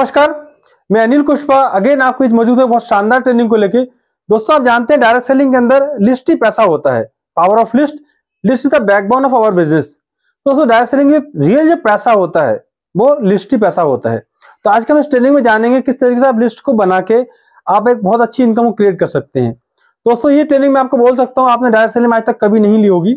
नमस्कार। मैं अनिल कुशवा अगेन आपको इस मौजूद है बहुत शानदार ट्रेनिंग को लेके। दोस्तों, आप जानते हैं डायरेक्ट सेलिंग के अंदर लिस्ट ही पैसा होता है। Power of list list is the backbone of our business दोस्तों डायरेक्ट सेलिंग में रियल जो पैसा होता है, वो लिस्ट ही पैसा होता है। तो आज के हम इस ट्रेनिंग में जानेंगे किस तरीके से आप लिस्ट को बना के आप एक बहुत अच्छी इनकम क्रिएट कर सकते हैं। दोस्तों, ये ट्रेनिंग मैं आपको बोल सकता हूँ, आपने डायरेक्ट सेलिंग आज तक कभी नहीं ली होगी।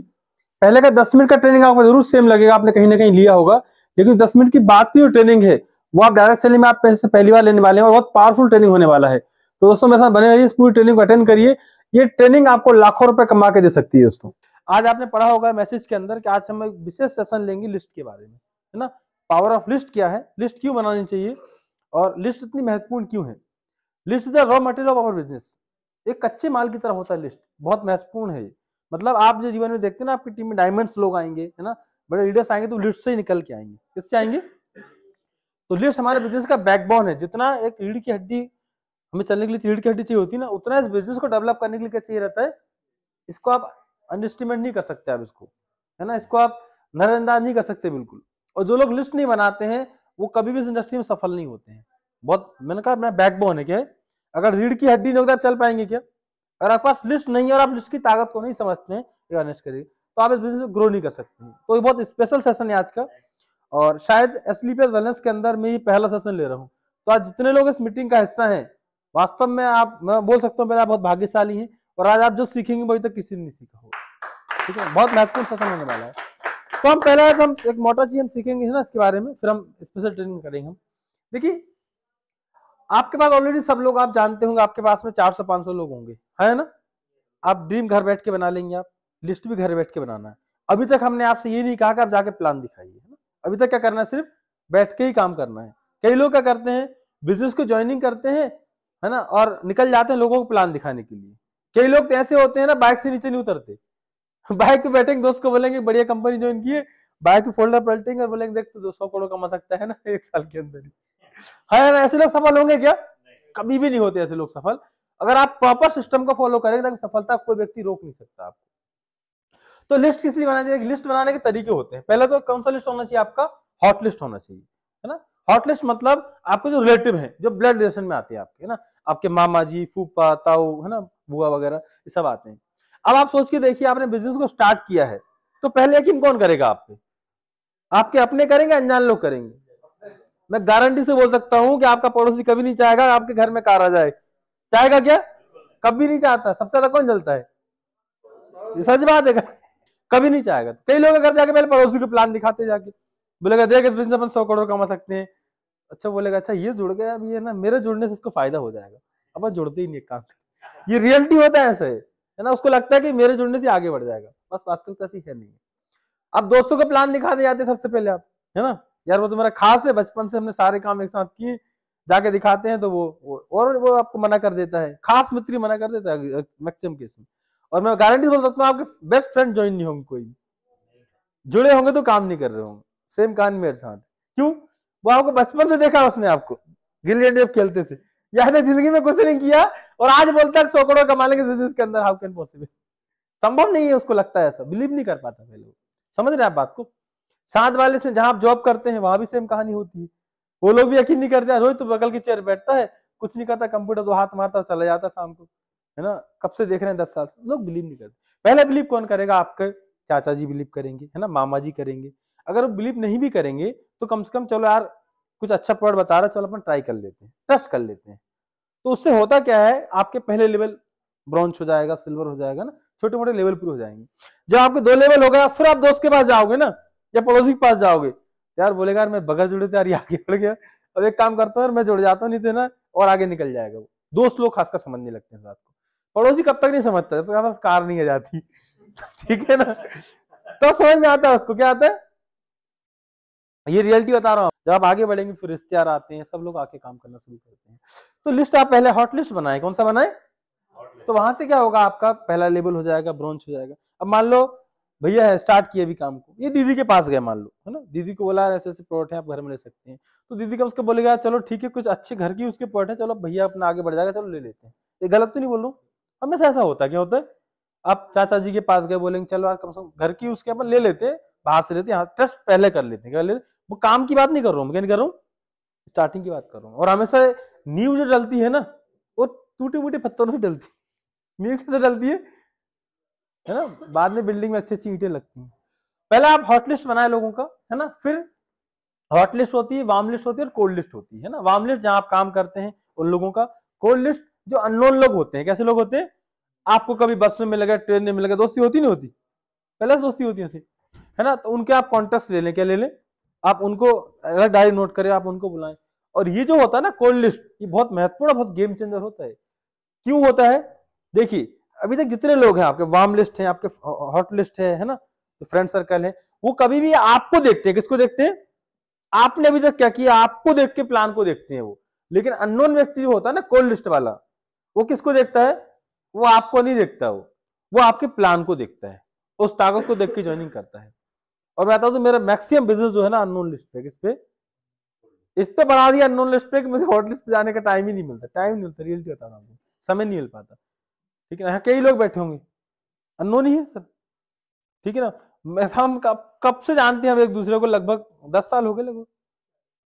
पहले का दस मिनट का ट्रेनिंग आपको ज़रूर सेम लगेगा, आपने कहीं ना कहीं लिया होगा। लेकिन दस मिनट की बात की जो ट्रेनिंग है वो आप डायरेक्ट सेलिंग में आप पैसे पहली बार लेने वाले हैं और बहुत पावरफुल ट्रेनिंग होने वाला है। तो दोस्तों, मेरे साथ बने रहिए, इस पूरी ट्रेनिंग को अटेंड करिए। ये ट्रेनिंग आपको लाखों रुपए कमा के दे सकती है दोस्तों। आज आपने पढ़ा होगा मैसेज के अंदर कि आज हम एक विशेष सेशन लेंगे लिस्ट के बारे में, है ना? पावर ऑफ़ लिस्ट क्या है? लिस्ट क्यों बनानी चाहिए? और लिस्ट इतनी महत्वपूर्ण क्यों है? List is the raw material of our business एक कच्चे माल की तरह होता है लिस्ट बहुत महत्वपूर्ण है मतलब आप जो जीवन में देखते हैं ना, आपकी टीम में डायमंड्स लोग आएँगे, है ना? बड़े लीडर्स आएँगे तो लिस्ट से ही निकल के आएँगे। किससे आएँगे? तो लिस्ट हमारे बिज़नेस का बैकबोन है। जितना एक रीढ़ की हड्डी हमें चलने के लिए रीढ़ की हड्डी चाहिए होती है ना, उतना इस बिज़नेस को डेवलप करने के लिए क्या चाहिए रहता है? इसको आप अंडरस्टिमेट नहीं कर सकते आप इसको, है ना? इसको आप नजरअंदाज नहीं कर सकते बिल्कुल। और जो लोग लिस्ट नहीं बनाते हैं, वो कभी भी इस इंडस्ट्री में सफल नहीं होते हैं। बहुत, मैंने कहा अपना बैकबोन है क्या? अगर रीढ़ की हड्डी नहीं आप चल पाएँगे क्या? अगर आपके पास लिस्ट नहीं है और आप लिस्ट की ताकत को नहीं समझते हैं तो आप इस बिज़नेस को ग्रो नहीं कर सकते तो ये बहुत स्पेशल सेशन है आज का। और शायद एसलीपीएस वेलनेस के अंदर मैं ये पहला सेशन ले रहा हूँ। तो आज जितने लोग इस मीटिंग का हिस्सा हैं, वास्तव में आप, मैं बोल सकता हूँ, मेरा बहुत भाग्यशाली हैं और आज आप जो सीखेंगे वही तक किसी ने नहीं सीखा हो ठीक है? बहुत महत्वपूर्ण सेशन होने वाला है। तो हम पहले हम एक मोटा चीज़ हम सीखेंगे ना, इसके बारे में, फिर हम स्पेशल ट्रेनिंग करेंगे हम। देखिए, आपके पास ऑलरेडी सब लोग आप जानते होंगे, आपके पास में 400-500 लोग होंगे, है ना? आप ड्रीम घर बैठ के बना लेंगे आप लिस्ट भी घर बैठ के बनाना है। अभी तक हमने आपसे ये नहीं कहा कि आप जाके प्लान दिखाइए अभी तक क्या करना है? सिर्फ़ बैठ के ही काम करना है। कई लोग क्या करते हैं? बिज़नेस को ज्वाइनिंग करते हैं, है ना? और निकल जाते हैं लोगों को प्लान दिखाने के लिए। कई लोग तो ऐसे होते हैं ना बाइक से नीचे नहीं उतरते। बाइक पे बैठेंगे दोस्त को बोलेंगे, बढ़िया कंपनी ज्वाइन किए। बाइक फोल्डर पलटेंगे और बोलेंगे, देख तो दो सौ करोड़ कमा सकता है ना एक साल के अंदर ही। है ना? ऐसे लोग सफल होंगे क्या? कभी भी नहीं होते ऐसे लोग सफल। अगर आप प्रॉपर सिस्टम को फॉलो करेंगे तो सफलता कोई व्यक्ति रोक नहीं सकता आपको। तो लिस्ट किस लिए बनानी चाहिए लिस्ट बनाने के तरीके होते हैं। पहले तो कौन सा लिस्ट होना चाहिए? आपका हॉट लिस्ट होना चाहिए, है ना? हॉट लिस्ट मतलब आपके जो रिलेटिव है, जो ब्लड रिलेशन में आते हैं आपके, है ना? आपके मामा जी, फूफा, ताऊ, है ना? बुआ वगैरह, ये सब आते हैं। अब आप सोच के देखिए, आपने बिज़नेस को स्टार्ट किया है तो पहले यकीन कौन करेगा आप पे? आपके अपने करेंगे अनजान लोग करेंगे? मैं गारंटी से बोल सकता हूँ कि आपका पड़ोसी कभी नहीं चाहेगा आपके घर में कार आ जाए। चाहेगा क्या? कभी नहीं चाहता। सबसे ज़्यादा कौन जलता है? सच बात है कभी नहीं चाहेगा। कई लोग अगर जाके पहले पड़ोसी को प्लान दिखाते जाके बोलेगा देख इस बिज़नेस अपन सौ करोड़ कमा सकते हैं। अच्छा बोलेगा अच्छा ये जुड़ गया अब ये ना मेरे जुड़ने से इसको फ़ायदा हो जाएगा। अब जुड़ते ही नहीं काम ये रियलिटी होता है ऐसे है ना? उसको लगता है कि मेरे जुड़ने से आगे बढ़ जाएगा। बस वास्तविकता ऐसी है नहीं अब दोस्तों को प्लान दिखाते जाते सबसे पहले आप है ना? यार वो तो मेरा खास है बचपन से हमने सारे काम एक साथ किए जाके दिखाते हैं तो वो, वो और वो आपको मना कर देता है। खास मित्र मना कर देता है मैक्सिमम केस में। और मैं गारंटी बोल सकता हूँ आपके बेस्ट फ्रेंड ज्वाइन नहीं होंगे कोई। जुड़े होंगे तो काम नहीं कर रहे होंगे। सेम कहानी मेरे साथ। क्यों? वो आपको बचपन से देखा उसने आपको। गिल्ली डंडे खेलते थे। याद है, ज़िंदगी में कुछ नहीं किया और आज बोलता है सौ करोड़ कमा लेंगे बिज़नेस के अंदर हाउ कैन पॉसिबल संभव नहीं है, उसको लगता है ऐसा। बिलीव नहीं कर पाता पहले समझ रहे हैं आप बात को? साथ वाले से जहाँ आप जॉब करते हैं, वहाँ भी सेम कहानी होती है। वो लोग भी यकीन नहीं करते रोहित तो बगल की चेयर बैठता है, कुछ नहीं करता कंप्यूटर तो हाथ मारता चला जाता शाम को। है ना? कब से देख रहे हैं? दस साल से। लोग बिलीव नहीं करते। पहले बिलीव कौन करेगा? आपके चाचा जी बिलीव करेंगे, है ना? मामा जी करेंगे। अगर वो बिलीव नहीं भी करेंगे तो कम से कम चलो यार, कुछ अच्छा प्रोडक्ट बता रहा, चलो अपन ट्राई कर लेते हैं ट्रस्ट कर लेते हैं। तो उससे होता क्या है? आपके पहले लेवल ब्रॉन्ज हो जाएगा सिल्वर हो जाएगा ना? छोटे मोटे लेवल पूरे हो जाएँगे। जब आपके दो लेवल हो गया, फिर आप दोस्त के पास जाओगे ना? या पड़ोसी के पास जाओगे? यार बोलेगा, यार, मैं बगल जुड़े थे यार ये आगे बढ़ गया। अब एक काम करता हूँ मैं जुड़ जाता हूँ नहीं तो ना? और आगे निकल जाएगा वो। दोस्त लोग खासकर समझने लगते हैं बात को। पड़ोसी कब तक नहीं समझता? जब तक कार नहीं आ जाती। ठीक है ना? तो समझ में आता है उसको। क्या आता है? ये रियलिटी बता रहा हूँ। जब आप आगे बढ़ेंगे फिर रिश्तेदार आते हैं सब लोग आके काम करना शुरू करते हैं। तो लिस्ट आप पहले हॉट लिस्ट बनाए। कौन सा बनाए? तो वहाँ से क्या होगा? आपका पहला लेवल हो जाएगा ब्रॉन्च हो जाएगा। अब मान लो भैया है स्टार्ट किया अभी काम को। ये दीदी के पास गए मान लो है ना? दीदी को बोला ऐसे ऐसे प्रोडक्ट है आप घर में ले सकते हैं। तो दीदी का उसको बोलेगा चलो ठीक है कुछ अच्छे घर की उसके प्रोडक्ट है चलो भैया अपना आगे बढ़ जाएगा चलो ले लेते हैं। ये गलत तो नहीं बोल रहा हमेशा ऐसा होता क्या होता है? आप चाचा जी के पास गए, बोलेंगे, चलो यार, कम से कम घर की उसके अपन ले लेते बाहर से लेते हैं टेस्ट पहले कर लेते हैं। वो काम की बात नहीं कर रहा हूँ, मैं क्या नहीं कर रहा हूँ? स्टार्टिंग की बात कर रहा हूँ। और हमेशा नींव जो डलती है ना, वो टूटे मूटे पत्थरों से डलती नींव कैसे डलती है? है ना? बाद में बिल्डिंग में अच्छी अच्छी ईटें लगती हैं। पहले आप हॉट लिस्ट बनाए लोगों का, है ना? फिर हॉट लिस्ट होती है वार्म लिस्ट होती है और कोल्ड लिस्ट होती है ना? वार्म लिस्ट जहाँ आप काम करते हैं उन लोगों का कोल्ड लिस्ट जो अननोन लोग होते हैं, कैसे लोग होते हैं? आपको कभी बस में मिलेगा ट्रेन में मिलेगा दोस्ती होती नहीं होती? पहले दोस्ती होती थी है ना? तो उनके आप कॉन्टेक्ट ले लें, क्या ले लें? आप उनको अलग डायरी नोट करें, आप उनको बुलाएँ। और ये जो होता है ना कोल्ड लिस्ट ये बहुत महत्वपूर्ण, बहुत गेम चेंजर होता है। क्यों होता है? देखिए, अभी तक जितने लोग हैं, आपके वार्म लिस्ट हैं, आपके हॉट लिस्ट है है ना? तो फ्रेंड सर्कल है, वो कभी भी आपको देखते हैं, किसको देखते हैं? आपने अभी तक क्या किया? आपको देख के प्लान को देखते हैं वो। लेकिन अननोन व्यक्ति जो होता है ना कोल्ड लिस्ट वाला वो किसको देखता है? वो आपको नहीं देखता वो। वो आपके प्लान को देखता है। उस ताकत को देख के ज्वाइनिंग करता है। और मैं बताऊँ तो मेरा मैक्सिमम बिज़नेस जो है ना अननोन लिस्ट पे, किस पे? इस पे बढ़ा दिया अननोन लिस्ट पे कि मुझे हॉट लिस्ट पे जाने का टाइम ही नहीं मिलता। टाइम नहीं मिलता रियलिटी बता रहा हूँ। समय नहीं मिल पाता। ठीक है ना? कई लोग बैठे होंगे। अननोन ही है सर। ठीक है ना? मैं हम कब कब से जानते हैं हम एक दूसरे को? लगभग दस साल हो गए लगभग।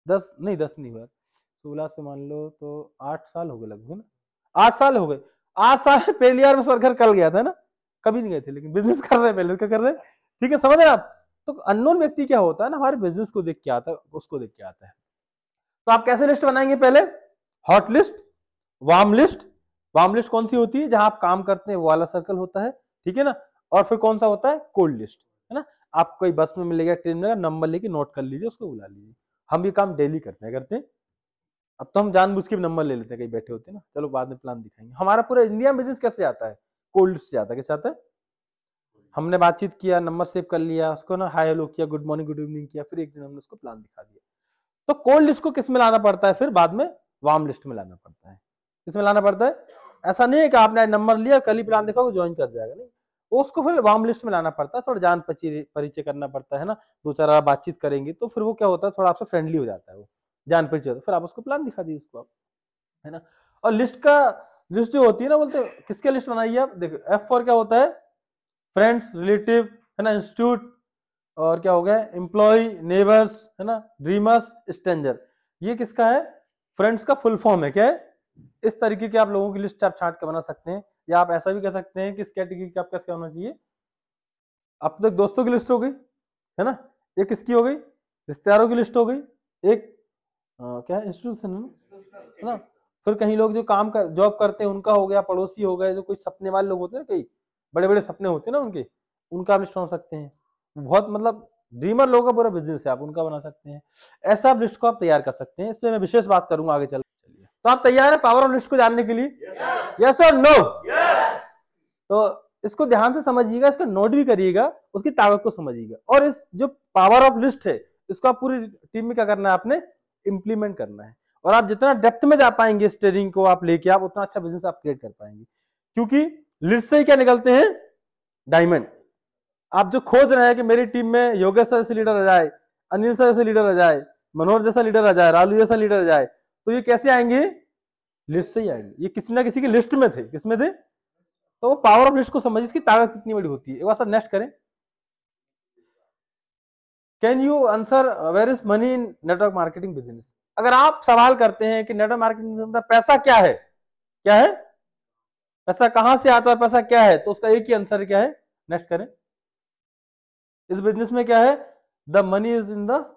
दस, नहीं दस नहीं हुआ। सोलह से मान लो तो आठ साल हो गए लगभग ना? आठ साल हो गए। आठ साल पहली बार में घर कल गया था ना। कभी नहीं गए थे, लेकिन बिज़नेस कर रहे हैं पहले कर रहे हैं। ठीक है, समझ रहे आप? तो अननोन व्यक्ति क्या होता है ना, हमारे बिज़नेस को देख के आता है, उसको देख के आता है। तो आप कैसे लिस्ट बनाएँगे पहले? Hot list warm list warm list कौन सी होती है, जहाँ आप काम करते हैं, वो वाला सर्कल होता है। ठीक है ना? और फिर कौन सा होता है? कोल्ड लिस्ट है ना? आप कोई बस में मिलेगा ट्रेन में नंबर लेके नोट कर लीजिए, उसको बुला लीजिए। हम ये काम डेली करते हैं करते हैं। अब तो हम जानबूझ के नंबर ले लेते हैं, कहीं बैठे होते हैं ना। चलो बाद में प्लान दिखाएँगे। हमारा पूरा इंडिया बिज़नेस कैसे जाता है? कोल्ड से जाता है कैसे आता है? हमने बातचीत किया, नंबर सेव कर लिया, उसको ना हाई हेलो किया गुड मॉर्निंग गुड इवनिंग किया, फिर एक दिन हमने उसको प्लान दिखा दिया। तो कोल्ड लिस्ट को किसमें लाना पड़ता है? फिर बाद में वार्म लिस्ट में लाना पड़ता है। किसमें लाना पड़ता है? ऐसा नहीं है कि आपने नंबर लिया, कल ही प्लान देखा ज्वाइन कर जाएगा, नहीं। उसको फिर वार्म लिस्ट में लाना पड़ता है, थोड़ा जान परिचय करना पड़ता है ना। दो चार बातचीत करेंगे तो फिर वो क्या होता है? थोड़ा आपसे फ्रेंडली हो जाता है वो। जान परिचय फिर आप उसको प्लान दिखा दी उसको आप, है ना? और लिस्ट का लिस्ट जो होती है ना, बोलते किसके लिस्ट बनाइए आप? देखो एफ़ फॉर क्या होता है? फ्रेंड्स रिलेटिव है ना? इंस्टीट्यूट और क्या हो गया? एम्प्लॉय नेबर्स है ना? ड्रीमर्स स्टेंजर ये किसका है? फ्रेंड्स का फुल फॉर्म है, क्या है? इस तरीके के आप लोगों की लिस्ट आप छाट के बना सकते हैं, या आप ऐसा भी कह सकते हैं कि इस कैटेगरी का आपका क्या होना चाहिए। अब तक दोस्तों की लिस्ट हो गई, है ना? एक किसकी हो गई? रिश्तेदारों की लिस्ट हो गई। एक आ, क्या इंस्टीट्यूशन है ना? फिर कहीं लोग जो काम कर जॉब करते हैं उनका हो गया पड़ोसी हो गए जो कोई सपने वाले लोग होते हैं कई बड़े बड़े सपने होते हैं ना उनके उनका आप लिस्ट बना सकते हैं। बहुत मतलब ड्रीमर लोगों का पूरा बिज़नेस है आप उनका बना सकते हैं। ऐसा आप लिस्ट को आप तैयार कर सकते हैं। इसमें मैं विशेष बात करूँगा आगे चल। तो आप तैयार है पावर ऑफ़ लिस्ट को जानने के लिए? यस और नो तो इसको ध्यान से समझिएगा इसका नोट भी करिएगा उसकी ताकत को समझिएगा। और इस जो पावर ऑफ़ लिस्ट है इसको आप पूरी टीम में क्या करना है आपने? इंप्लीमेंट करना है। और आप जितना डेप्थ में जा पाएँगे इस ट्रेनिंग को आप लेके, आप उतना अच्छा बिज़नेस आप क्रिएट कर पाएँगे। क्योंकि लिस्ट से ही क्या निकलते हैं? डायमंड आप जो खोज रहे हैं कि मेरी टीम में योगेश सर जैसे लीडर आ जाए, अनिल सर जैसे लीडर आ जाए, मनोहर जैसा लीडर आ जाए, रालू जैसा लीडर आ जाए तो ये कैसे आएँगे? लिस्ट से ही आएँगे। ये किसी ना किसी की लिस्ट में थे। किसमें थे? तो वो पावर ऑफ़ लिस्ट को समझिए, इसकी ताकत कितनी बड़ी होती है। एक बार सर नेक्स्ट करें। Can you answer where is money in network marketing business अगर आप सवाल करते हैं कि नेटवर्क मार्केटिंग के अंदर पैसा क्या है? क्या है? पैसा कहाँ से आता है? पैसा क्या है? तो उसका एक ही आंसर क्या है? नेक्स्ट करें। इस बिज़नेस में क्या है? The money is in the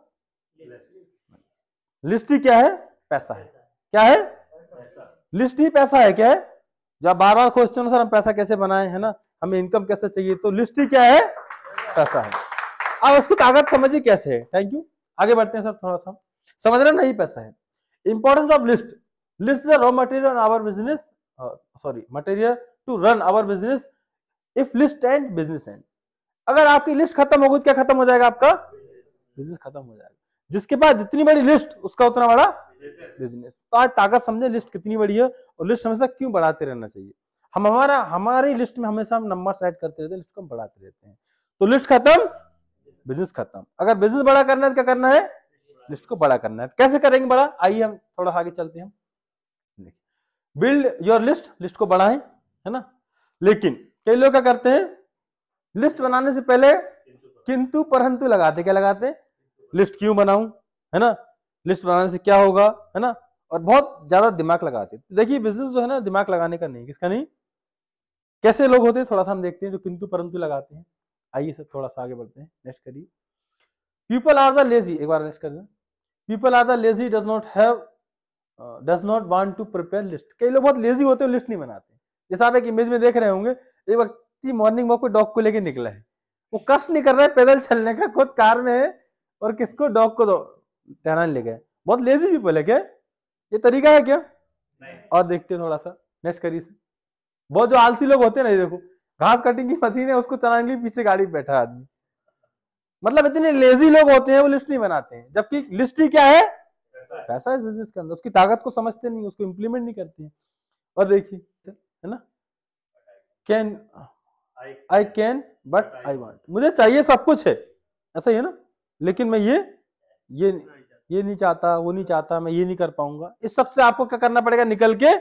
list ही क्या है? पैसा है। क्या है? लिस्ट ही पैसा है। क्या है? जब बार बार हो, सर, हम पैसा कैसे बनाए? है ना? हमें इनकम कैसे चाहिए? तो लिस्ट ही क्या है? पैसा है। अब उसकी ताकत समझिए कैसे है। थैंक यू आगे बढ़ते हैं सर थोड़ा सा। समझ रहे नहीं, पैसा है। Importance of list list is raw material on our business sorry material to run our business if list and business and अगर आपकी लिस्ट खत्म हो गई तो क्या खत्म हो जाएगा आपका? बिज़नेस खत्म हो जाएगा। जिसके पास जितनी बड़ी लिस्ट उसका उतना बड़ा बिज़नेस तो आज ताकत समझे लिस्ट कितनी बड़ी है और लिस्ट हमेशा क्यों बढ़ाते रहना चाहिए। हम हमारा, हमारी लिस्ट में हमेशा हम नंबर सेट करते रहते हैं लिस्ट को हम बढ़ाते रहते हैं। तो लिस्ट खत्म बिज़नेस खत्म। अगर बिज़नेस बड़ा करना है तो क्या करना है? लिस्ट को बड़ा करना है। कैसे करेंगे बड़ा? आइए हम, थोड़ा आगे चलते हैं बिल्ड योर लिस्ट लिस्ट को बढ़ाएँ, है ना? लेकिन कई लोग क्या करते हैं? लिस्ट बनाने से पहले किंतु परंतु लगाते। क्या लगाते? लिस्ट क्यों बनाऊँ? है ना? लिस्ट बनाने से क्या होगा? है ना? और बहुत ज़्यादा दिमाग लगाते। देखिए बिज़नेस जो है ना, दिमाग लगाने का नहीं, किसका नहीं? कैसे लोग होते हैं? थोड़ा सा हम देखते हैं, जो किंतु परंतु लगाते हैं। आइए सर थोड़ा सा आगे बढ़ते हैं। नेक्स्ट करिए। पीपल आर द लेजी एक बार नेक्स्ट कर people are the lazy does not have does not want to prepare list कई लोग बहुत लेजी होते हैं लिस्ट नहीं बनाते। जैसे आप एक इमेज में देख रहे होंगे एक व्यक्ति मॉर्निंग वॉक पे डॉग को लेके निकला है। वो कष्ट नहीं कर रहा है पैदल चलने का खुद कार में है और किसको डॉग को टहराने ले गए बहुत लेजी पीपल है क्या? ये तरीका है क्या? नहीं। और देखते हैं थोड़ा सा। नेक्स्ट करिए बहुत जो आलसी लोग होते हैं ना ये देखो। घास कटिंग की मशीन है, उसको चलाने के लिए पीछे गाड़ी बैठा आदमी। मतलब इतने लेजी लोग होते हैं, वो लिस्ट नहीं बनाते हैं। जबकि लिस्ट ही क्या है? पैसा है बिज़नेस के अंदर। उसकी ताकत को समझते नहीं, उसको इंप्लीमेंट नहीं करते हैं। और देखिए, है ना? Can I can but I want मुझे चाहिए सब कुछ है। ऐसा ही है ना? लेकिन मैं ये ये ये नहीं चाहता, वो नहीं चाहता, मैं ये नहीं कर पाऊँगा। इस सबसे आपको क्या करना पड़ेगा? निकल के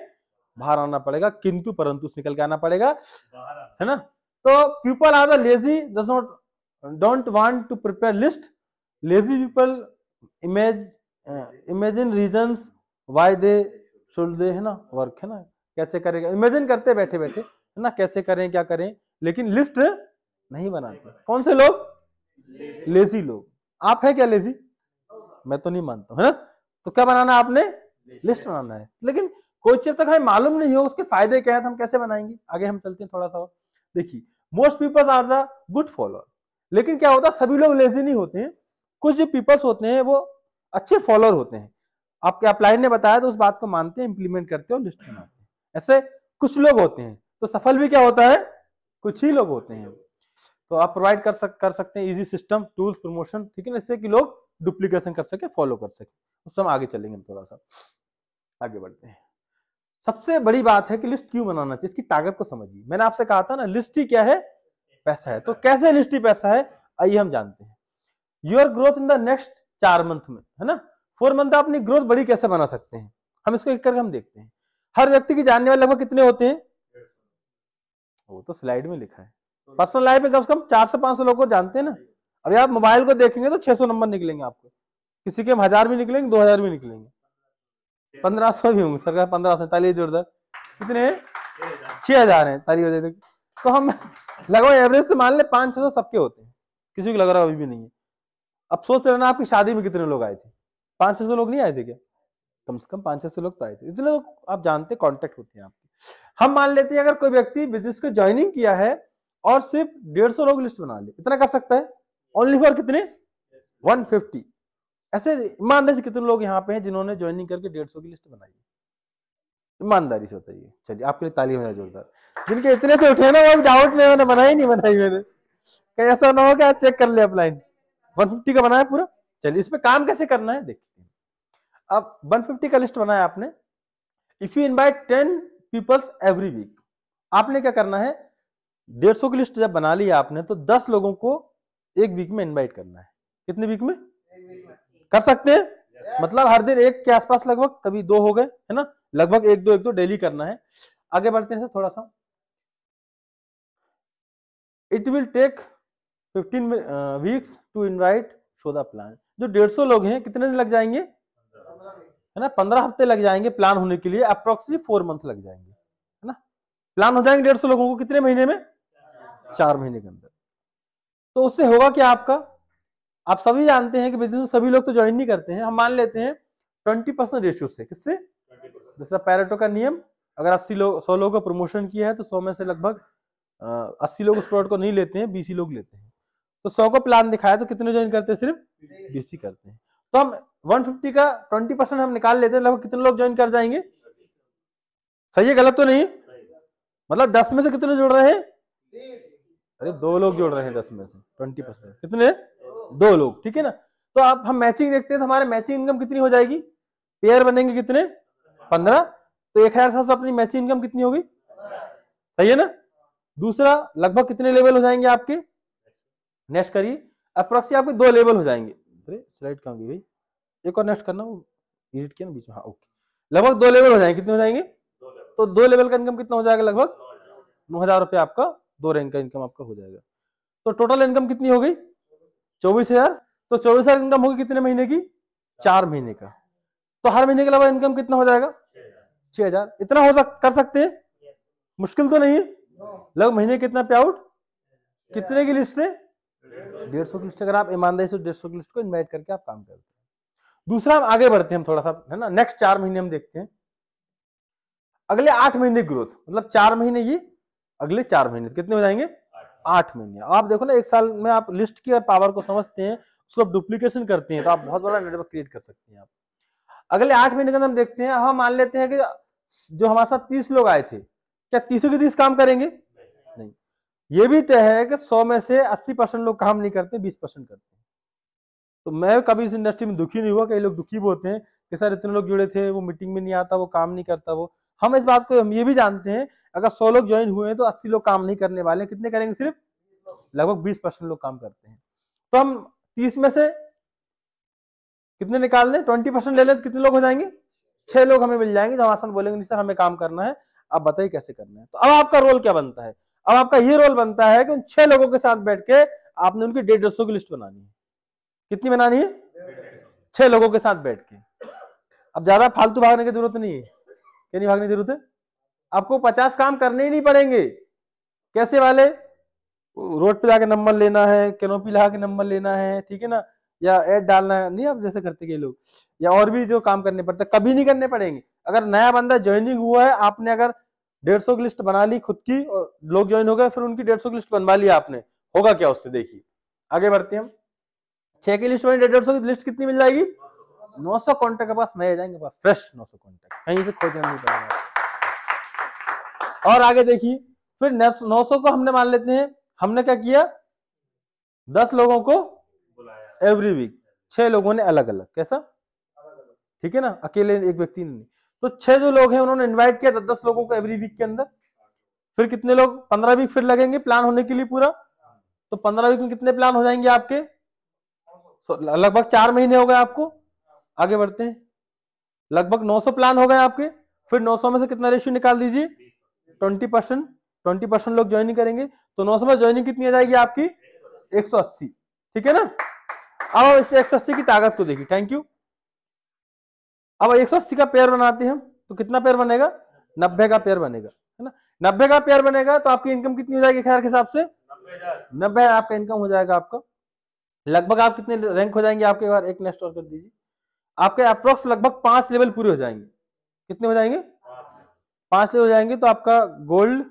बाहर आना पड़ेगा किंतु परंतु निकल के आना पड़ेगा है ना? तो people are the lazy does not don't want to prepare list lazy people image imagine reason why they should they है ना वर्क है ना? कैसे करेगा? इमेजिन करते बैठे बैठे है ना? कैसे करें क्या करें? लेकिन लिस्ट नहीं बनाते। कौन से लोग? लेजी लोग। आप है क्या लेजी मैं तो नहीं मानता हूँ है ना? तो क्या बनाना है आपने? लिस्ट बनाना है। लेकिन कोई चीज़ तक हमें मालूम नहीं हो, उसके फ़ायदे क्या है तो हम कैसे बनाएँगे? आगे हम चलते हैं थोड़ा सा देखिए most peoples are the good follower लेकिन क्या होता है, सभी लोग लेजी नहीं होते हैं। कुछ जो पीपल्स होते हैं, वो अच्छे फॉलोअर होते हैं। आपके अपलाइन ने बताया तो उस बात को मानते हैं इंप्लीमेंट करते हैं और लिस्ट बनाते हैं। ऐसे कुछ लोग होते हैं तो सफल भी क्या होता है? कुछ ही लोग होते हैं। तो आप प्रोवाइड कर सक, कर सकते हैं इजी सिस्टम टूल्स प्रमोशन ठीक है ना? इससे कि लोग डुप्लीकेशन कर सके फॉलो कर सके। उससे हम आगे चलेंगे थोड़ा सा। आगे बढ़ते हैं। सबसे बड़ी बात है कि लिस्ट क्यों बनाना चाहिए? इसकी ताकत को समझिए। मैंने आपसे कहा था ना लिस्ट ही क्या है? पैसा है। तो कैसे लिस्ट ही पैसा है? आइए हम जानते हैं। Your growth in the next चार मंथ में है ना? फोर मंथ अपनी ग्रोथ बड़ी कैसे बना सकते हैं? हम इसको एक करके हम देखते हैं। हर व्यक्ति की जानने वाले लगभग कितने होते हैं? वो तो स्लाइड में लिखा है। पर्सनल लाइफ में कम से कम चार से पाँच सौ लोग को जानते हैं ना? अभी आप मोबाइल को देखेंगे तो 600 नंबर निकलेंगे आपको। किसी के हम हज़ार भी निकलेंगे दो हज़ार भी निकलेंगे। पंद्रह सौ भी होंगे सरकार पंद्रह सौ ताली जोरदार। कितने छह हज़ार है ताली वजह तो। हम लगभग एवरेज से मान ले पाँच छह सौ सबके होते हैं। किसी को लग रहा अभी भी नहीं है। अब सोच रहे ना आपकी शादी में कितने लोग आए थे? पाँच छह सौ लोग नहीं आए थे क्या? कम से कम पाँच छह सौ लोग तो आए थे। इतने लोग आप जानते कॉन्टेक्ट होते हैं आपके। हम मान लेते हैं अगर कोई व्यक्ति बिज़नेस को ज्वाइनिंग किया है और सिर्फ़ डेढ़ सौ लोग लिस्ट बना ले इतना कर सकता है? ओनली फॉर कितने? 150 ऐसे ईमानदारी से कितने लोग यहाँ पे हैं जिन्होंने ज्वाइनिंग करके डेढ़ सौ की लिस्ट बनाई है? ईमानदारी से बताइए चलिए, आपके लिए ताली हो जाए जोरदार। जिनके इतने से उठे ना, वो डाउट में मैंने बनाई नहीं, बनाई मैंने। कहीं ऐसा ना हो क्या चेक कर ले अपलाइन 150 का बनाया पूरा? चलिए इसमें काम कैसे करना है, देखते हैं। अब 150 का लिस्ट बनाया आपने। If you invite ten peoples every week आपने क्या करना है? डेढ़ सौ की लिस्ट जब बना लिया आपने तो दस लोगों को एक वीक में इनवाइट करना है। कितने वीक में। कर सकते हैं। मतलब हर दिन एक के आसपास लगभग कभी दो हो गए है ना? लगभग एक दो एक दो डेली करना है। आगे बढ़ते हैं थोड़ा सा। It will take fifteen weeks to invite show the plan जो डेढ़ सौ लोग हैं कितने दिन लग जाएँगे? है ना? पंद्रह हफ़्ते लग जाएँगे प्लान होने के लिए अप्रोक्सीमेटली फोर मंथ लग जाएँगे है ना? प्लान हो जाएँगे डेढ़ सौ लोगों को कितने महीने में? चार महीने के अंदर। तो उससे होगा क्या आपका? आप सभी जानते हैं कि बिज़नेस सभी लोग तो ज्वाइन नहीं करते हैं। हम मान लेते हैं ट्वेंटी परसेंट रेशियो से। किससे? जैसा पैरेटो का नियम अगर अस्सी लोग सौ लोगों का प्रमोशन किया है तो सौ में से लगभग अस्सी लोग उस प्रोडक्ट को नहीं लेते हैं बीसी लोग लेते हैं। तो सौ का प्लान दिखाया तो कितने ज्वाइन करते हैं? सिर्फ़ बीसी। करते हैं। तो हम 150 का 20 परसेंट हम निकाल लेते हैं लगभग कितने लोग ज्वाइन कर जाएँगे? सही है गलत तो नहीं मतलब दस में से कितने जुड़ रहे हैं? अरे दो लोग जोड़ रहे हैं दस में से ट्वेंटी परसेंट कितने? दो लोग, ठीक है ना? तो आप, हम मैचिंग देखते हैं तो हमारे मैचिंग इनकम कितनी हो जाएगी? पेयर बनेंगे कितने? पंद्रह। तो एक हज़ार सात सौ अपनी मैचिंग इनकम कितनी होगी? सही है ना? दूसरा, लगभग कितने लेवल हो जाएँगे आपके? नेक्स्ट करिए। अप्रोक्सी आपके दो लेवल हो जाएँगे। अरे स्लाइड कहाँ गई भाई? एक और नेक्स्ट करना एडिट किया ना बीच में। हाँ ओके लगभग दो लेवल हो जाएँगे। कितने हो जाएँगे? तो दो लेवल का इनकम कितना हो जाएगा लगभग? नौ हज़ार। रुपये आपका, दो रैंक का इनकम आपका हो जाएगा। तो टोटल इनकम कितनी हो गई? चौबीस हज़ार? तो चौबीस हज़ार इनकम होगी कितने महीने की? चार महीने का। तो हर महीने के अलावा इनकम कितना हो जाएगा? छह हज़ार। इतना हो सक, कर सकते हैं? मुश्किल तो नहीं है? लगभग महीने कितना पे आउट कितने की लिस्ट से? डेढ़ सौ की लिस्ट अगर आप ईमानदारी से डेढ़ सौ की लिस्ट को इन्वाइट करके आप काम करते हैं। दूसरा हम आगे बढ़ते हैं हम थोड़ा सा, है ना? नेक्स्ट चार महीने हम देखते हैं। अगले आठ महीने ग्रोथ मतलब चार महीने ये, अगले चार महीने। कितने हो जाएँगे? आठ महीने। आप देखो ना, एक साल में आप लिस्ट की पावर को समझते हैं, उसको आप डुप्लीकेशन करते हैं तो आप बहुत बड़ा नेटवर्क क्रिएट कर सकते हैं आप। अगले आठ महीने के अंदर हम देखते हैं हम मान लेते हैं कि जो हमारे साथ तीस लोग आए थे, क्या तीसों के तीस काम करेंगे? नहीं। ये भी तय है कि सौ में से अस्सी लोग काम नहीं करते, बीस परसेंट करते हैं। तो मैं कभी इस इंडस्ट्री में दुखी नहीं हुआ कई लोग दुखी भी होते हैं कि सर, इतने लोग जुड़े थे, वो मीटिंग में नहीं आता, वो काम नहीं करता, वो हम इस बात को हम ये भी जानते हैं, अगर सौ लोग ज्वाइन हुए हैं तो अस्सी लोग काम नहीं करने वाले कितने करेंगे सिर्फ़? लगभग बीस परसेंट लोग काम करते हैं। तो हम तीस में से कितने निकाल दें? ट्वेंटी परसेंट ले लें तो कितने लोग हो जाएँगे? छह लोग हमें मिल जाएँगे। जब आसान बोलेंगे, नहीं सर, हमें काम करना है। आप बताइए कैसे करना है? तो अब आपका रोल क्या बनता है? अब आपका ये रोल बनता है कि उन छह लोगों के साथ बैठ के आपने उनकी डेढ़ सौ की लिस्ट बनानी है। कितनी बनानी है? छह लोगों के साथ बैठ के। अब ज़्यादा फालतू भागने की ज़रूरत नहीं है। क्या नहीं भागने ज़रूरत है आपको पचास काम करने ही नहीं पड़ेंगे। कैसे वाले? रोड पे जाके नंबर लेना है कैनोपी लगा के नंबर लेना है, ठीक है ना? या एड डालना है, नहीं आप जैसे करते के लोग। या और भी जो काम करने पड़ते कभी नहीं करने पड़ेंगे। अगर नया बंदा ज्वाइनिंग हुआ है, आपने अगर डेढ़ सौ की लिस्ट बना ली खुद की, और लोग ज्वाइन हो गए, फिर उनकी डेढ़ सौ की लिस्ट बनवा ली आपने। होगा क्या उससे? देखिए। आगे बढ़ते हम। छह की लिस्ट बनी, डेढ़ सौ की लिस्ट कितनी मिल जाएगी? नौ सौ कॉन्टेक्ट के पास नए जाएँगे पास फ्रेश नौ सौ कॉन्टेक्ट कहीं से खोजना नहीं पड़ेगा और आगे देखिए फिर नौ सौ को हमने मान लेते हैं हमने क्या किया? दस लोगों को एवरी वीक छह लोगों ने अलग अलग कैसा? ठीक है ना? अकेले एक व्यक्ति ने तो छह जो लोग हैं उन्होंने इनवाइट किया दस लोगों को एवरी वीक के अंदर। फिर कितने लोग? पंद्रह वीक फिर लगेंगे प्लान होने के लिए पूरा। तो पंद्रह वीक में कितने प्लान हो जाएँगे आपके? लगभग चार महीने हो गए आपको। आगे बढ़ते हैं। लगभग 900 प्लान हो गए आपके। फिर 900 में से कितना रेशियो निकाल दीजिए? 20 परसेंट ट्वेंटी परसेंट लोग ज्वाइनिंग करेंगे। तो 900 में ज्वाइनिंग कितनी आ जाएगी आपकी? 180 ठीक है ना? अब इस 180 की ताकत को देखिए। थैंक यू अब 180 का पेयर बनाते हैं हम। तो कितना पेयर बनेगा? नब्बे का पेयर बनेगा। है ना? नब्बे का पेयर बनेगा तो आपकी इनकम कितनी हो जाएगी खैर के हिसाब से? नब्बे। आपका इनकम हो जाएगा आपका। लगभग आप कितने रैंक हो जाएँगे आपके? बार एक नेक्स्ट और कर दीजिए। आपके अप्रोक्स लगभग पाँच लेवल पूरे हो जाएँगे। कितने हो जाएँगे? पाँच लेवल हो जाएँगे तो आपका गोल्ड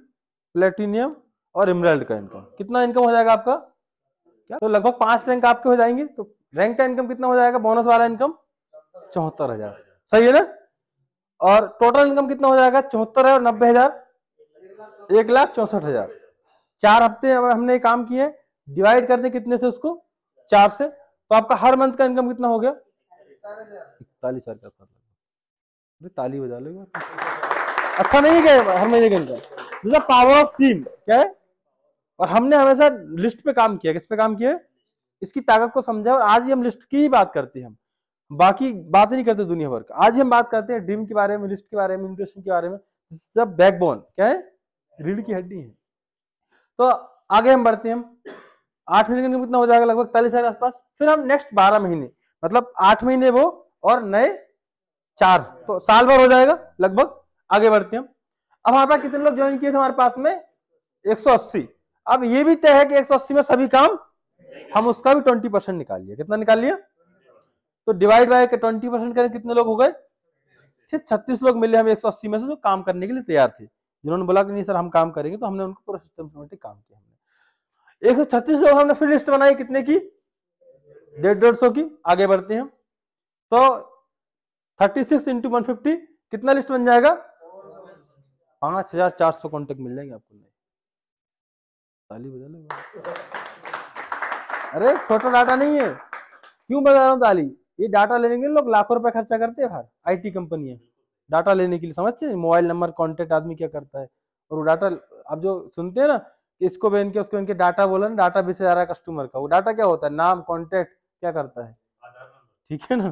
प्लेटिनियम और इमराल्ड का इनकम कितना इनकम हो जाएगा आपका? क्या? तो लगभग पाँच रैंक आपके हो जाएँगे। तो रैंक का इनकम कितना हो जाएगा? बोनस वाला इनकम चौहत्तर हज़ार। सही है ना? और टोटल इनकम कितना हो जाएगा? चौहत्तर और नब्बे हज़ार। एक लाख चौसठ हज़ार। चार हफ़्ते हमने काम किए। डिवाइड कर करते कितने से उसको? चार से। तो आपका हर मंथ का इनकम कितना हो गया? इकतालीस हज़ार का ताली बजा लो अच्छा नहीं क्या हर महीने के अंदर। पावर ऑफ़ टीम क्या है? और हमने हमेशा लिस्ट पे काम किया। किस पे काम किया इसकी ताकत को समझा और आज ही हम लिस्ट की ही बात करते हैं हम। बाकी बात नहीं करते दुनिया भर का। आज ही हम बात करते हैं ड्रीम के बारे में लिस्ट के बारे में इंप्रेशन के बारे में। सब बैकबोन क्या है? रीढ़ की हड्डी है। तो आगे हम बढ़ते हैं। हम आठ महीने का कितना हो जाएगा? लगभग चालीस हज़ार आसपास। फिर हम नेक्स्ट बारह महीने। मतलब आठ महीने वो और नए चार तो साल भर हो जाएगा, लगभग। आगे बढ़ते हम। अब हमारे पास कितने लोग ज्वाइन किए थे हमारे पास में? 180 अब ये भी तय है कि 180 में सभी काम हम उसका भी 20 परसेंट निकाल लिया कितना निकाल लिया? तो डिवाइड बाय ट्वेंटी परसेंट करें, कितने लोग हो गए? छत्तीस लोग मिले हमें 180 में से जो काम करने के लिए तैयार थे। जिन्होंने बोला कि नहीं सर, हम काम करेंगे तो हमने उनको पूरा सिस्टम काम किया हमने। एक सौ छत्तीस लोग हमने फिर लिस्ट बनाई, कितने की? डेढ़ डेढ़ सौ की, आगे बढ़ते हैं तो thirty six into one fifty कितना लिस्ट बन जाएगा? पाँच हज़ार चार सौ कॉन्टेक्ट मिल जाएँगे आपको। ताली बजा अरे, छोटा डाटा नहीं है। क्यों बजा रहा हूँ ताली? ये डाटा लेने के लिए लोग लाखों रुपए खर्चा करते हैं बाहर। आईटी कंपनी है। डाटा लेने के लिए समझते मोबाइल नंबर कॉन्टेक्ट आदमी क्या करता है? और वो डाटा, आप जो सुनते हैं ना इसको बहन के, उसको इनके डाटा बोला ना, डाटा बेचे जा रहा है कस्टमर का। वो डाटा क्या होता है? नाम कॉन्टेक्ट क्या करता है? ठीक है ना?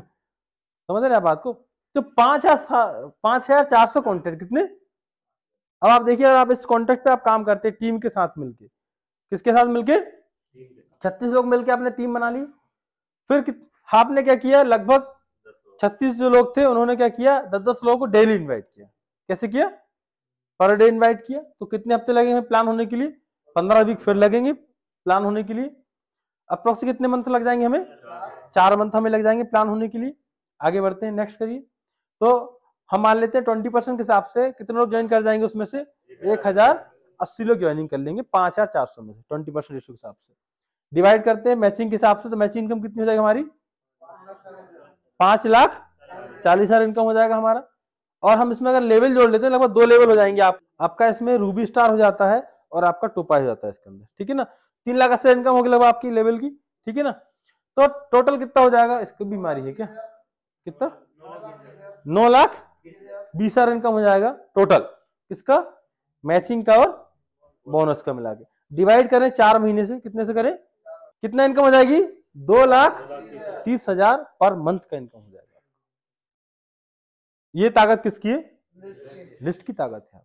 समझ रहे आप बात को? तो पाँच हज़ार पाँच हज़ार चार सौ कॉन्टेक्ट कितने? अब आप देखिए आप इस कॉन्टेक्ट पे आप काम करते हैं टीम के साथ मिलके किसके साथ मिलके? छत्तीस लोग मिलके आपने टीम बना ली। फिर आपने क्या किया? लगभग छत्तीस जो लोग थे उन्होंने क्या किया? दस दस लोगों को डेली इनवाइट किया। कैसे किया? पर डे इन्वाइट किया। तो कितने हफ़्ते लगेंगे प्लान होने के लिए? पंद्रह वीक फिर लगेंगे प्लान होने के लिए। अप्रोक्स कितने मंथ लग जाएँगे हमें? चार मंथ हमें लग जाएँगे प्लान होने के लिए। आगे बढ़ते हैं नेक्स्ट करिए। तो हम मान लेते हैं ट्वेंटी परसेंट के हिसाब से कितने लोग ज्वाइन कर जाएँगे उसमें से? एक हज़ार अस्सी लोग ज्वाइनिंग कर लेंगे, पाँच हज़ार चार सौ में से, ट्वेंटी परसेंट रेशो के हिसाब से। डिवाइड करते हैं मैचिंग के हिसाब से तो मैचिंग इनकम कितनी हो जाएगी हमारी? पाँच लाख चालीस हज़ार इनकम हो जाएगा हमारा। और हम इसमें अगर लेवल जोड़ लेते हैं, लगभग दो लेवल हो जाएँगे आप, आपका इसमें रूबी स्टार हो जाता है और आपका टोपा हो जाता है इसके अंदर, ठीक है ना? तीन लाख अस्सी इनकम होगी लगभग आपकी लेवल की ठीक है ना? तो टोटल कितना हो जाएगा? इसकी बीमारी है क्या? कितना? नौ लाख बीस हज़ार इनकम हो जाएगा टोटल किसका? मैचिंग का और बोनस का मिला के। डिवाइड करें चार महीने से कितने से करें? कितना इनकम हो जाएगी? दो लाख तीस हज़ार पर मंथ का इनकम हो जाएगा। ये ताकत किसकी है? लिस्ट की। ताकत है।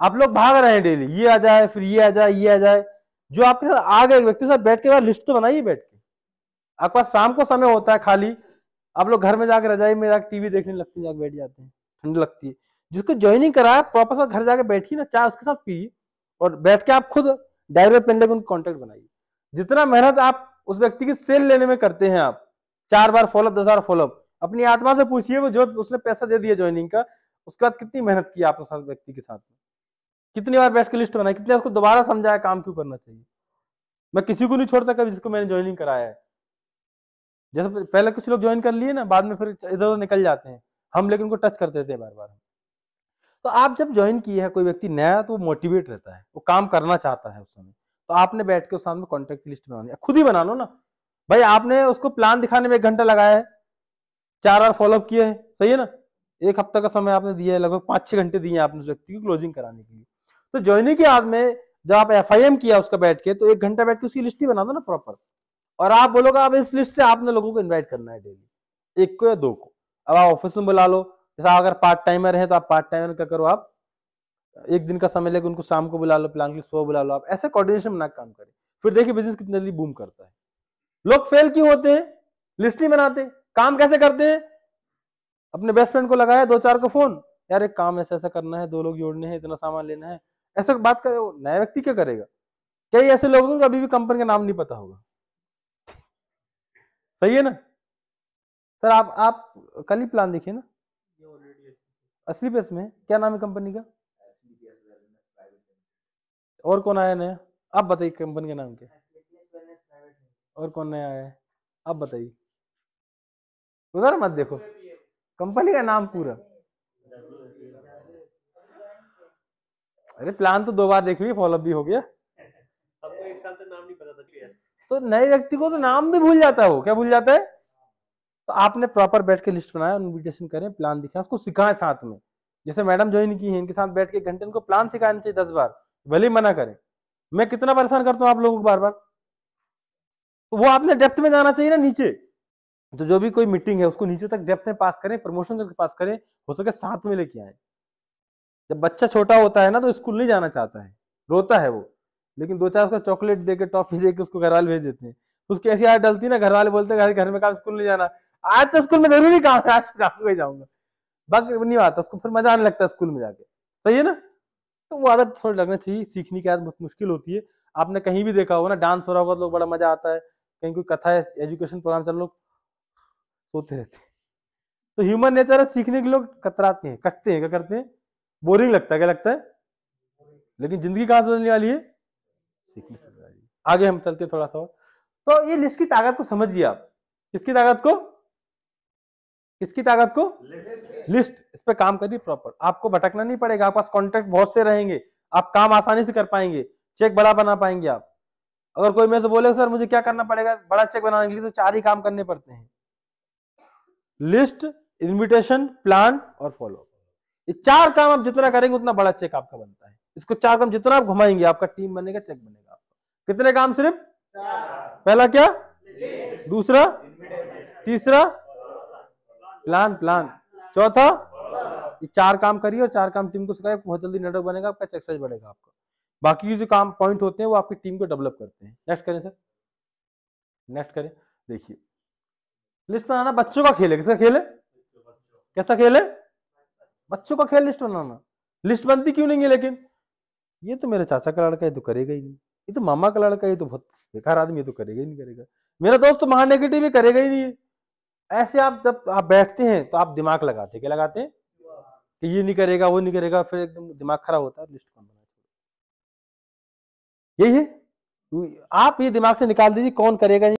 आप लोग भाग रहे हैं डेली ये आ जाए फिर ये आ जाए ये आ जाए। जो आपके साथ आ गए व्यक्ति साथ बैठ के लिस्ट तो बनाइए बैठ के। आपके पास शाम को समय होता है खाली, आप लोग घर में जाकर रजाई में जाकर टीवी देखने लगते हैं जाकर बैठ जाते हैं, ठंड लगती है। जिसको ज्वाइनिंग कराया प्रॉपर साथ घर जाके बैठिए ना, चाय उसके साथ पिए और बैठ के आप खुद डायरी पेन लेकर उनको कॉन्टेक्ट बनाइए। जितना मेहनत आप उस व्यक्ति की सेल लेने में करते हैं आप, चार बार फॉलोअप दस बार फॉलोअप अपनी आत्मा से पूछिए वो जो उसने पैसा दे दिया ज्वाइनिंग का, उसके बाद कितनी मेहनत की आपने साथ व्यक्ति के साथ में। कितनी बार के लिस्ट बनाई, कितने उसको दोबारा समझाया काम क्यों करना चाहिए? मैं किसी को नहीं छोड़ता कभी जिसको मैंने ज्वाइनिंग कराया है। जैसे पहले कुछ लोग ज्वाइन कर लिए ना, बाद में फिर इधर उधर निकल जाते हैं। हम लेकिन उनको टच करते थे बार बार तो आप जब ज्वाइन किए हैं, कोई व्यक्ति नया तो वो मोटिवेट रहता है। वो काम करना चाहता है उस समय। तो आपने बैठ के उस सामने कॉन्टेक्ट लिस्ट बनानी खुद ही बना लो ना। भाई, आपने उसको प्लान दिखाने में एक घंटा लगाया है। चार बार फॉलोअप किए हैं। सही है ना? एक हफ़्ते का समय आपने दिया है, लगभग पाँच छह घंटे दिए हैं आपने उस व्यक्ति की क्लोजिंग कराने के लिए। तो ज्वाइनिंग के बाद में जब आप एफआईएम किया उसका बैठ के तो एक घंटा बैठ के उसकी लिस्ट ही बना दो ना प्रॉपर और आप बोलोगे आप इस लिस्ट से आपने लोगों को इन्वाइट करना है डेली एक को या दो को। अब आप ऑफ़िस में बुला लो, जैसा अगर पार्ट टाइमर है तो आप पार्ट टाइमर क्या करो आप। एक दिन का समय लेकर उनको शाम को बुला लो प्लान के सुबह बुला लो आप। ऐसे कोऑर्डिनेशन बना काम करें। फिर देखिए बिज़नेस कितनी जल्दी बूम करता है। लोग फेल क्यों होते हैं? लिस्ट नहीं बनाते। काम कैसे करते हैं? अपने बेस्ट फ्रेंड को लगाया, दो चार को फ़ोन यार, एक काम ऐसा ऐसा करना है, दो लोग जोड़ने हैं, इतना सामान लेना है। ऐसा बात करे नया व्यक्ति क्या करेगा? कई ऐसे लोगों को अभी भी कंपनी का नाम नहीं पता होगा? सही है ना? सर, आप आप कल ही प्लान देखिए ना। असली पेस में क्या नाम है कंपनी का? और कौन आया नया? आप बताइए कंपनी का नाम क्या और कौन नया आया है? आप बताइए। उधर मत देखो। कंपनी का नाम पूरा। अरे प्लान तो दो बार देख लिया फॉलोअप भी हो गया। अब तो एक साल तक नाम नहीं पता था तो नए व्यक्ति को तो नाम भी भूल जाता है वो क्या भूल जाता है? तो आपने प्रॉपर बैठ के लिस्ट बनाया इन्विटेशन करें प्लान दिखाएँ उसको सिखाएँ साथ में। जैसे मैडम ज्वाइन की है इनके साथ बैठ के घंटे इनको प्लान सिखाना चाहिए दस बार भले ही मना करें। मैं कितना परेशान करता हूँ आप लोगों को बार बार तो वो आपने डेप्थ में जाना चाहिए ना नीचे। तो जो भी कोई मीटिंग है उसको नीचे तक डेप्थ में पास करें प्रमोशन करके पास करें हो सके साथ में लेके आए। जब बच्चा छोटा होता है ना तो स्कूल नहीं जाना चाहता है। रोता है वो। लेकिन दो चार उसका चॉकलेट दे के टॉफी दे के उसको घर वाले भेज देते हैं। उसकी ऐसी आदत डलती है ना, घर वाले बोलते हैं, घर में काम स्कूल नहीं जाना? आज तो स्कूल में ज़रूरी काम है? आज शाम को जाऊँगा। बाकी नहीं आता, उसको फिर मज़ा आने लगता है स्कूल में जाके। सही है ना? तो वो आदत थोड़ी लगना चाहिए। सीखने की आदत बहुत मुश्किल होती है। आपने कहीं भी देखा होगा ना, डांस हो रहा होगा तो बड़ा मज़ा आता है। कहीं कोई कथा है एजुकेशन प्रोग्राम चल लोग सोते रहते हैं। तो ह्यूमन नेचर है, सीखने के लोग कतराते हैं, कटते हैं, क्या करते हैं? बोरिंग लगता है क्या लगता है? लेकिन ज़िंदगी कहाँ से बदलने वाली है? सीखने से आगे हम चलते थोड़ा सा तो ये लिस्ट की ताकत को समझिए आप। किसकी ताकत को? किसकी ताकत को? लिस्ट। इस पर काम करिए प्रॉपर। आपको भटकना नहीं पड़ेगा आपके पास कॉन्टेक्ट बहुत से रहेंगे। आप काम आसानी से कर पाएँगे चेक बड़ा बना पाएँगे आप। अगर कोई मेरे से बोले सर मुझे क्या करना पड़ेगा? बड़ा चेक बनाने के लिए तो चार ही काम करने पड़ते हैं। लिस्ट इन्विटेशन प्लान और फॉलो ये चार काम आप जितना करेंगे, उतना बड़ा चेक आपका बनता है। इसको चार काम जितना आप घुमाएँगे, आपका टीम बनेगा चेक बनेगा आपका। कितने काम सिर्फ़? पहला क्या? दूसरा? तीसरा? प्लान प्लान चौथा? ये चार काम करिए और चार काम टीम को सिखाए बहुत जल्दी नेटवर्क बनेगा, आपका एक्सरसाइज बढ़ेगा आपका। बाकी जो काम पॉइंट होते हैं, वो आपकी टीम को डेवलप करते हैं। नेक्स्ट करें सर नेक्स्ट करें। देखिए। लिस्ट बनाना, बच्चों का खेल है। किसका खेल है? कैसा खेल है? बच्चों का खेल लिस्ट बनाना। लिस्ट बनती क्यों नहीं है लेकिन? ये तो मेरे चाचा का लड़का है तो करेगा ही नहीं। ये तो मामा का लड़का है तो बहुत बेकार आदमी है तो करेगा ही नहीं, करेगा। मेरा दोस्त तो महा नेगेटिव ही करेगा ही नहीं है। ऐसे आप जब आप बैठते हैं तो आप दिमाग लगाते हैं, क्या लगाते हैं? कि ये नहीं करेगा, वो नहीं करेगा, फिर एकदम दिमाग खराब होता है, लिस्ट कौन बना यही है? आप ये दिमाग से निकाल दीजिए, कौन करेगा